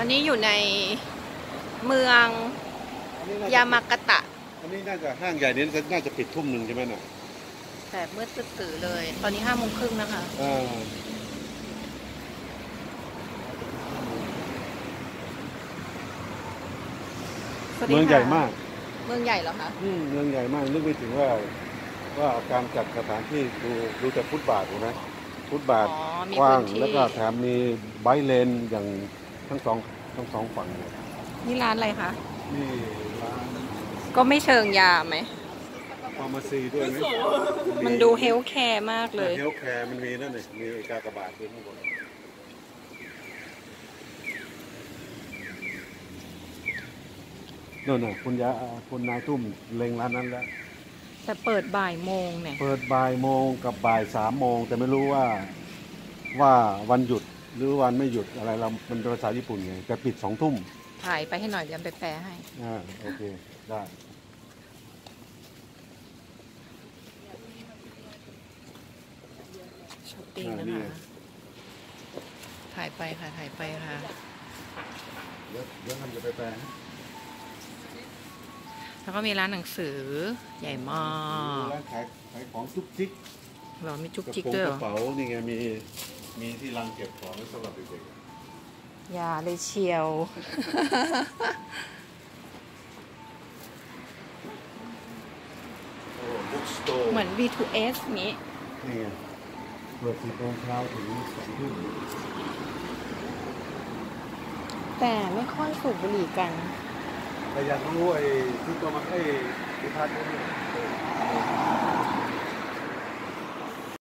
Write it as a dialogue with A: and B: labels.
A: ตอนนี้อยู่ในเมือง
B: อันนี้น่จะ
A: ยามากาตะ
B: อันนี้น่าจะห้างใหญ่นี้น่าจะปิดทุ่มหนึ่งใช่ไหมน่ะ
A: แต่มืดตื่อๆเลย ตอนนี้ห้าโมงครึ่งนะคะ
B: อ่า
A: สวัสดี
B: เมือง
A: ค่ะ
B: ใหญ่มาก
A: เมืองใหญ่เหรอคะ
B: อืมเมืองใหญ่มากนึกไม่ถึงว่า ว่าการจัดสถานที่ดูดูจากฟุตบาทถูกไหมฟุตบาท
A: อ๋อมี
B: กว้าง
A: พื้นที่
B: แล้วก็แถมมี bike lane อย่าง ทั้งสองทั้งสองฝั่งเลย
A: นี่ร้านอะไรคะ
B: นี่ร้าน
A: ก็ไม่เชิงยาไหม
B: pharmacy ด้วยไหม
A: มันดู healthcare มากเลย
B: healthcare มันมีนั่นเลยมีกากบาทด้วยข้างบนนั่นน่ะคุณยาคุณนายตุ้มเล็งร้านนั้นแล้ว
A: แต่เปิดบ่ายโมงเนี่ย
B: เปิดบ่ายโมงกับบ่ายสามโมง แต่ไม่รู้ว่าว่าวันหยุด หรือวันไม่หยุดอะไรเรามันเป็นภาษาญี่ปุ่นไงแต่ปิดสองทุ่ม
A: ถ่ายไปให้หน่อยเดี๋ยวไปแปลให้
B: อ่าโอเค ได้
A: ช้อปปิ้งนะคะ ถ่ายไปค่ะ ถ่ายไปค่ะ
B: เดี๋ยวเดี๋ยวทำจะไปแปลให้
A: แล้วก็มีร้านหนังสือใหญ่มาก
B: ร้านขายขายของจุกจิก
A: เหรอมีจุก
B: กระ
A: จิก
B: โปรง
A: ด้วย
B: ก
A: เหร
B: ระ
A: อ
B: เป๋านี่ไงมี มีที่รังเก็บของไว้สำหรับเด็ก
A: อย่าเลยเชียว
B: ๆโอ้บุ๊กสโตร์
A: เหมือน B2S นี้
B: นี่ไงเปิดสิบโมงเช้าถึงสองทุ่ม
A: แต่ไม่ค่อยสูบบุหรี่กัน
B: แต่อยากรู้ไอ้ที่ตัวมันไอ้ที่พัดเนี่ย